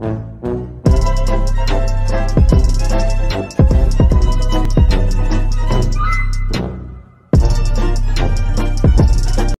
Bye.